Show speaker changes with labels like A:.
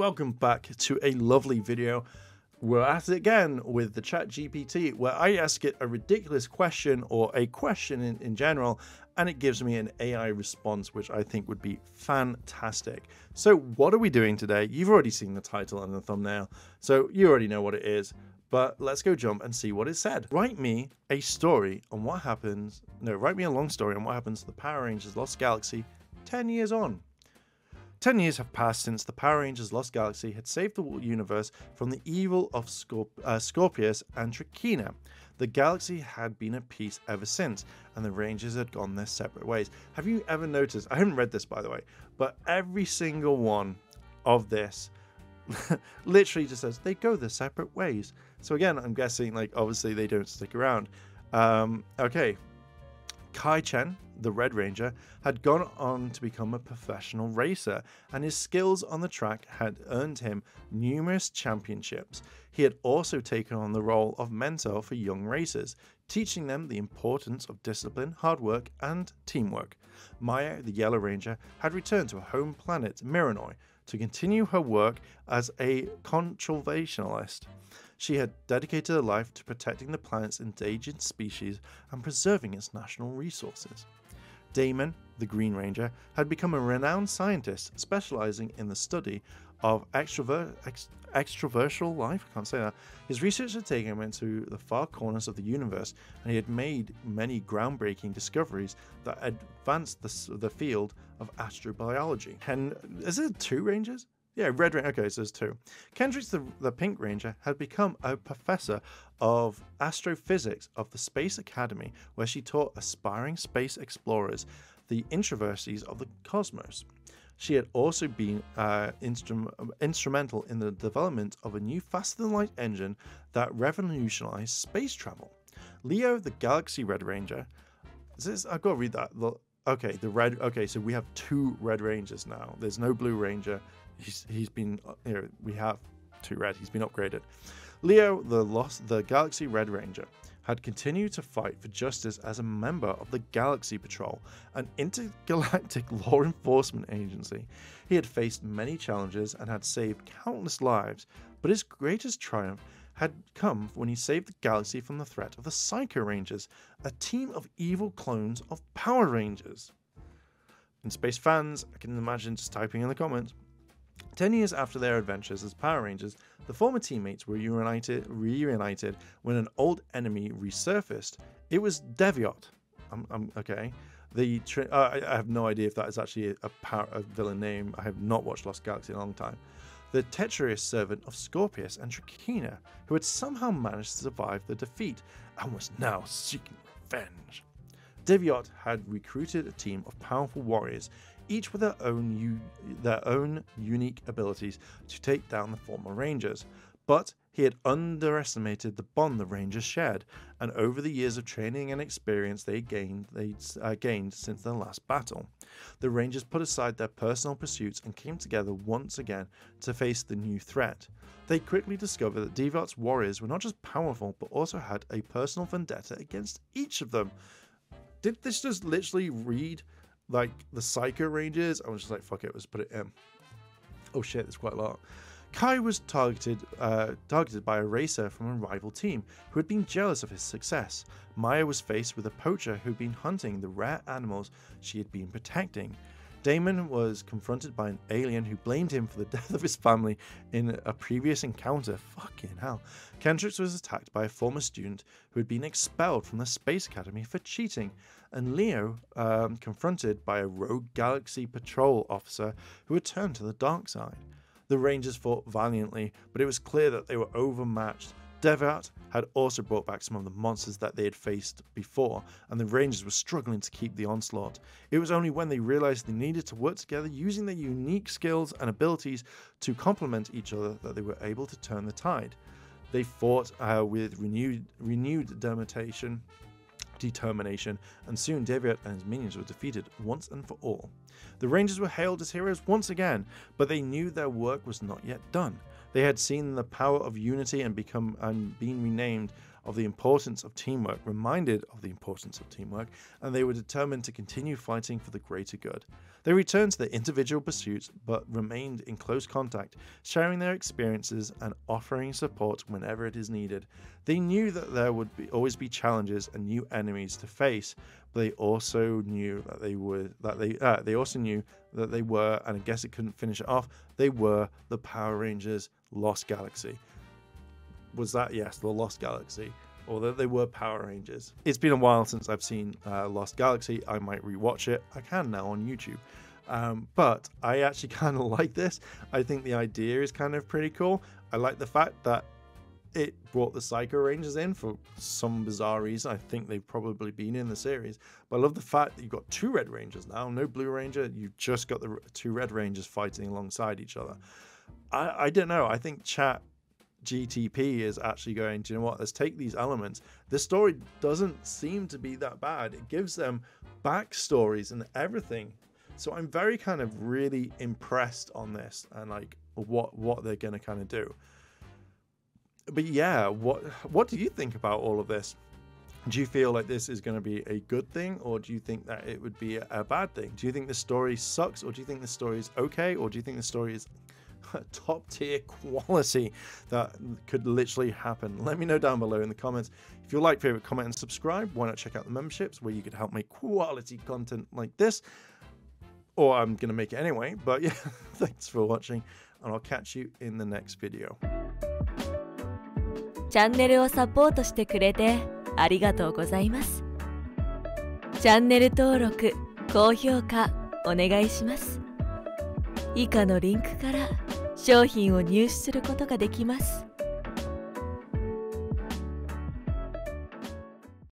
A: welcome back to a lovely video. We're at it again with the chat GPT where I ask it a ridiculous question or a question in, in general and it gives me an AI response which I think would be fantastic. So what are we doing today? You've already seen the title and the thumbnail so you already know what it is but let's go jump and see what it said. Write me a story on what happens, no, write me a long story on what happens to the Power Rangers Lost Galaxy 10 years on. Ten years have passed since the Power Rangers Lost Galaxy had saved the universe from the evil of Scorp- uh, Scorpius and Trakeena. The galaxy had been at peace ever since, and the Rangers had gone their separate ways. Have you ever noticed? I haven't read this, by the way, but every single one of this literally just says they go their separate ways. So again, I'm guessing like obviously they don't stick around. Um, okay, Kai Chen, the Red Ranger, had gone on to become a professional racer, and his skills on the track had earned him numerous championships. He had also taken on the role of mentor for young racers, teaching them the importance of discipline, hard work, and teamwork. Maya, the Yellow Ranger, had returned to her home planet, Mirinoi, to continue her work as a conservationist. She had dedicated her life to protecting the planet's endangered species and preserving its national resources. Damon, the Green Ranger, had become a renowned scientist specializing in the study of extrovert, ex, extroversial life. I can't say that. His research had taken him into the far corners of the universe, and he had made many groundbreaking discoveries that advanced the, the field of astrobiology. And is it two rangers? Yeah, Red Ranger. Okay, so there's two. Kendrix the, the Pink Ranger, had become a professor of astrophysics of the Space Academy, where she taught aspiring space explorers the introversies of the cosmos. She had also been uh, instrum- instrumental in the development of a new faster than light engine that revolutionized space travel. Leo, the Galaxy Red Ranger, this, I've got to read that. Okay, the red. Okay, so we have two Red Rangers now. There's no Blue Ranger he's he's been uh, you know, we have two red. He's been upgraded. Leo, the lost the Galaxy Red Ranger, had continued to fight for justice as a member of the Galaxy Patrol, an intergalactic law enforcement agency. He had faced many challenges and had saved countless lives, but his greatest triumph had come when he saved the galaxy from the threat of the Psycho Rangers, a team of evil clones of Power Rangers. In Space fans, I can imagine just typing in the comments, Ten years after their adventures as Power Rangers, the former teammates were reunited, reunited when an old enemy resurfaced. It was Deviot. I'm, I'm okay. The uh, I, have no idea if that is actually a, power, a villain name. I have not watched Lost Galaxy in a long time. The treacherous servant of Scorpius and Trakeena, who had somehow managed to survive the defeat and was now seeking revenge. Deviot had recruited a team of powerful warriors each with their own, their own unique abilities to take down the former Rangers. But he had underestimated the bond the Rangers shared, and over the years of training and experience they gained, they uh, gained since their last battle, the Rangers put aside their personal pursuits and came together once again to face the new threat. They quickly discovered that Deviot's warriors were not just powerful, but also had a personal vendetta against each of them. Did this just literally read like the Psycho Rangers, I was just like, fuck it, let's put it in. Oh shit, there's quite a lot. Kai was targeted uh, targeted by a racer from a rival team who had been jealous of his success. Maya was faced with a poacher who'd been hunting the rare animals she had been protecting. Damon was confronted by an alien who blamed him for the death of his family in a previous encounter. Fucking hell. Kendrix was attacked by a former student who had been expelled from the Space Academy for cheating, and Leo um, confronted by a rogue Galaxy Patrol officer who had turned to the dark side. The Rangers fought valiantly, but it was clear that they were overmatched Deviot had also brought back some of the monsters that they had faced before, and the Rangers were struggling to keep the onslaught. It was only when they realized they needed to work together using their unique skills and abilities to complement each other that they were able to turn the tide. They fought uh, with renewed renewed determination, determination, and soon Deviot and his minions were defeated once and for all. The Rangers were hailed as heroes once again, but they knew their work was not yet done. They had seen the power of unity and become and been renamed of the importance of teamwork, reminded of the importance of teamwork, and they were determined to continue fighting for the greater good. They returned to their individual pursuits but remained in close contact, sharing their experiences and offering support whenever it is needed. They knew that there would be, always be challenges and new enemies to face, but they also knew that they were that they uh, they also knew that they were, and I guess it couldn't finish it off. They were the Power Rangers Lost Galaxy. Was that yes, the Lost Galaxy? or that they were Power Rangers. It's been a while since I've seen uh, Lost Galaxy. I might rewatch it. I can now on YouTube. Um, but I actually kind of like this. I think the idea is kind of pretty cool. I like the fact that it brought the Psycho Rangers in for some bizarre reason. I think they've probably been in the series. But I love the fact that you've got two Red Rangers now, no Blue Ranger. You've just got the two Red Rangers fighting alongside each other. I, I don't know. I think chat GTP is actually going, do you know what? Let's take these elements. The story doesn't seem to be that bad. It gives them backstories and everything. So I'm very kind of really impressed on this and like what what they're gonna kind of do. But yeah, what what do you think about all of this? Do you feel like this is going to be a good thing, or do you think that it would be a bad thing? Do you think the story sucks, or do you think the story is okay, or do you think the story is top tier quality that could literally happen. Let me know down below in the comments. If you like, favorite, comment, and subscribe. Why not check out the memberships where you could help make quality content like this? Or I'm going to make it anyway. But yeah, thanks for watching, and I'll catch you in the next video.
B: チャンネルをサポートしてくれてありがとうございます。チャンネル登録、高評価お願いします。 以下のリンクから商品を入手することができます。